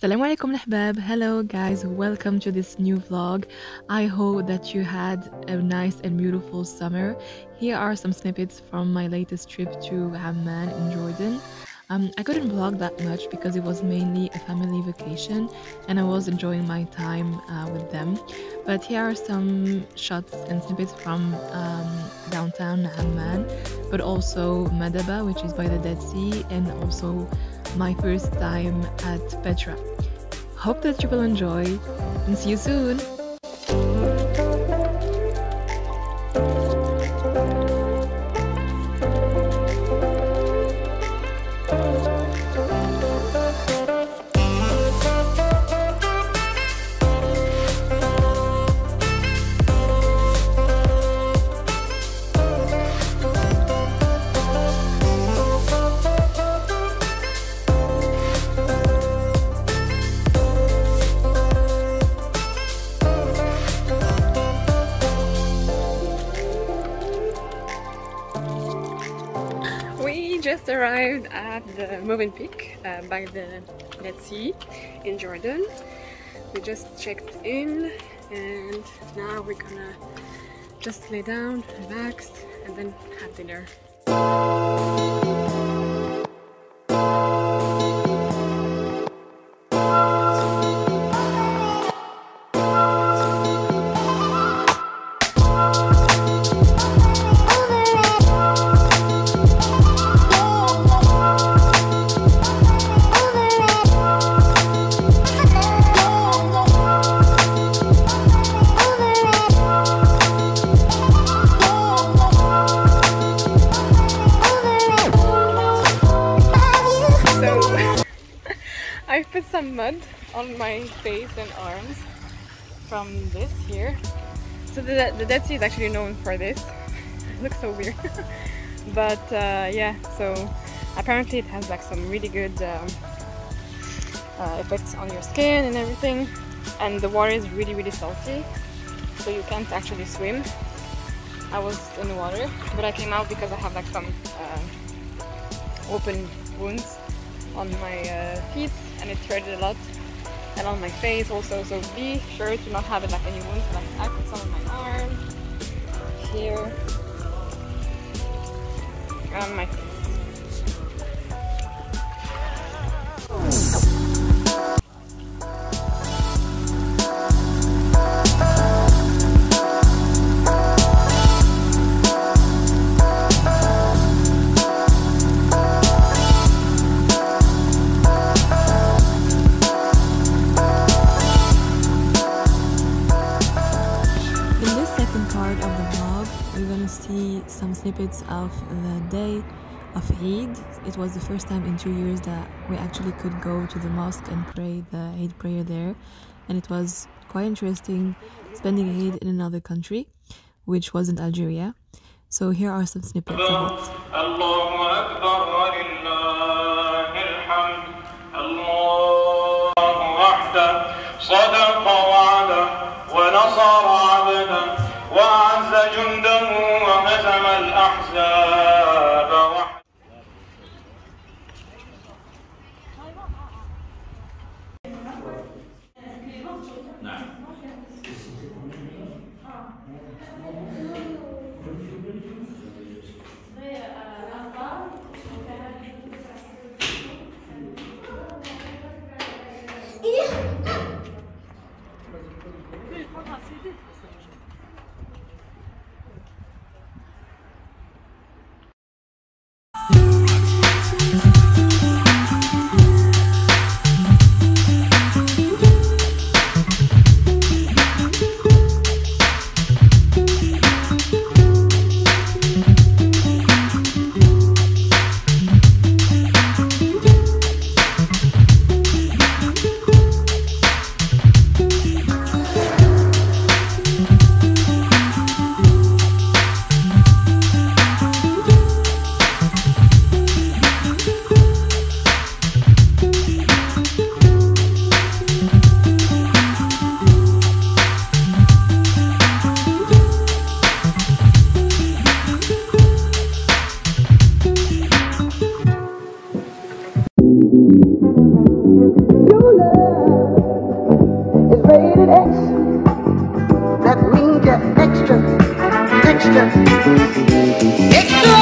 Assalamu alaikum lahbab. Hello guys, welcome to this new vlog. I hope that you had a nice and beautiful summer. Here are some snippets from my latest trip to Amman in Jordan. Um, I couldn't vlog that much because it was mainly a family vacation and I was enjoying my time uh, with them. But here are some shots and snippets from um, downtown Amman, but also Madaba, which is by the Dead Sea, and also my first time at Petra. Hope that you will enjoy and see you soon! Arrived at the Movenpick uh, by the Dead Sea in Jordan. We just checked in and now we're gonna just lay down, relax and then have dinner. On my face and arms from this here. So the, the Dead Sea is actually known for this. it looks so weird. but uh, yeah, so apparently it has like some really good um, uh, effects on your skin and everything. And the water is really really salty, so you can't actually swim. I was in the water, but I came out because I have like some uh, open wounds on my uh, feet and it hurted a lot and on my face also so be sure to not have it like any wounds like I put some on my arm here and on my face vlog, we're gonna see some snippets of the day of Eid. It was the first time in two years that we actually could go to the mosque and pray the Eid prayer there, and it was quite interesting spending Eid in another country, which wasn't Algeria. So here are some snippets of it. الله أكبر ولله الحمد الله وحده صدق It's good.